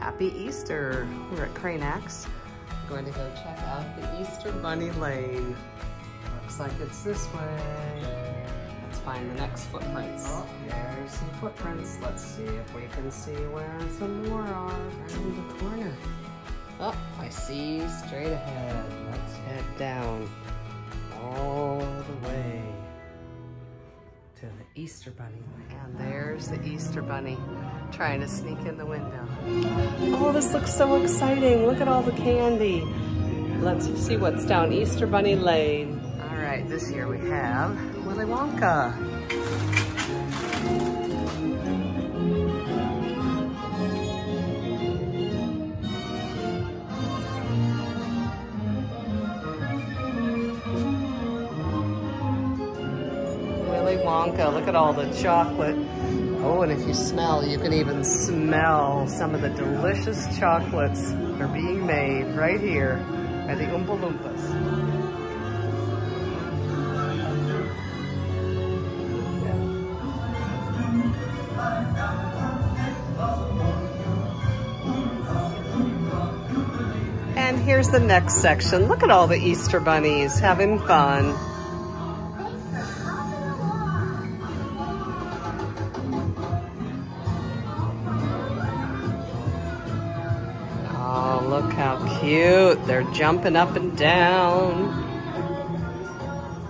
Happy Easter. We're at Kraynak's. We're going to go check out the Easter Bunny Lane. Looks like it's this way. Let's find the next footprints. Oh, there's some footprints. Let's see if we can see where some more are around the corner. Oh, I see straight ahead. Let's head down Easter Bunny. And there's the Easter Bunny trying to sneak in the window. Oh, this looks so exciting. Look at all the candy. Let's see what's down Easter Bunny Lane. All right, this year we have Willy Wonka. Look at all the chocolate. Oh, and if you smell, you can even smell some of the delicious chocolates that are being made right here by the Oompa Loompas. And here's the next section. Look at all the Easter bunnies having fun. How cute. They're jumping up and down.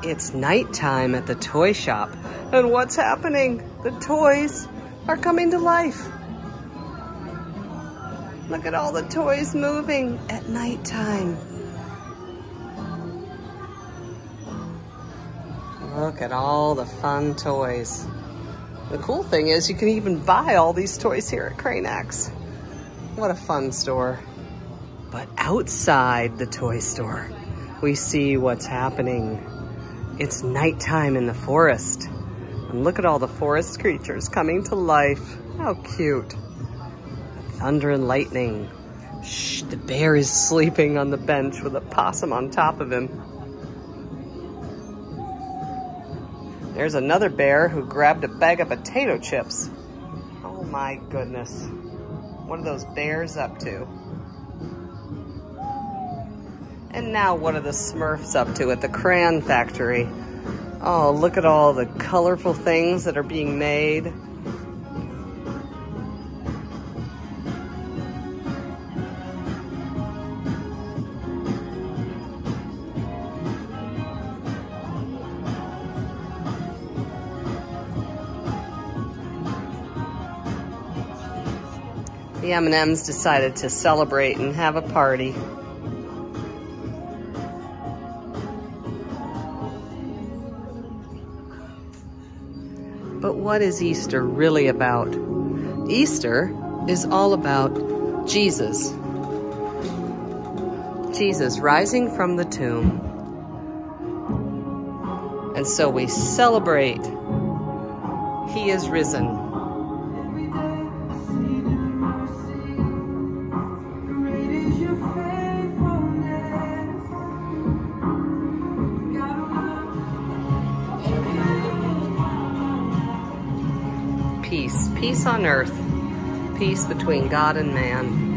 It's nighttime at the toy shop. And what's happening? The toys are coming to life. Look at all the toys moving at nighttime. Look at all the fun toys. The cool thing is you can even buy all these toys here at Kraynak's. What a fun store. But outside the toy store, we see what's happening. It's nighttime in the forest. And look at all the forest creatures coming to life. How cute. Thunder and lightning. Shh, the bear is sleeping on the bench with a possum on top of him. There's another bear who grabbed a bag of potato chips. Oh my goodness. What are those bears up to? And now what are the Smurfs up to at the crayon factory? Oh, look at all the colorful things that are being made. The M&Ms decided to celebrate and have a party. But what is Easter really about? Easter is all about Jesus. Jesus rising from the tomb. And so we celebrate he is risen. Peace, on earth, peace between God and man.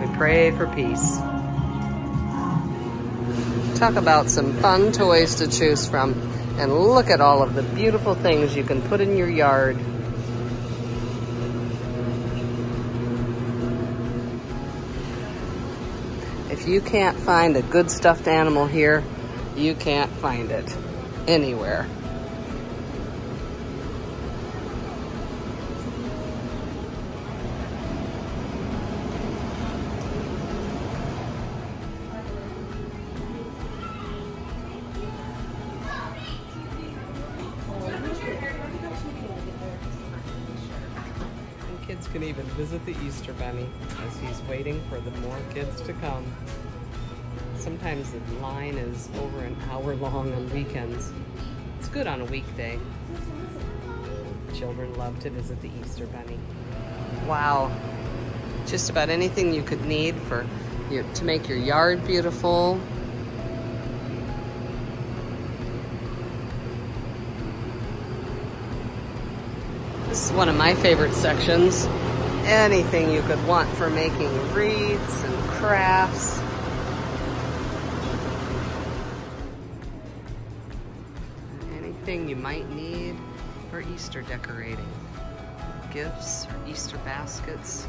We pray for peace. Talk about some fun toys to choose from, and look at all of the beautiful things you can put in your yard. If you can't find a good stuffed animal here, you can't find it anywhere. Kids can even visit the Easter Bunny as he's waiting for the more kids to come. Sometimes the line is over hour long on weekends. It's good on a weekday. Children love to visit the Easter Bunny. Wow. Just about anything you could need for your, to make your yard beautiful. This is one of my favorite sections. Anything you could want for making wreaths and crafts. You might need for Easter decorating. Gifts or Easter baskets.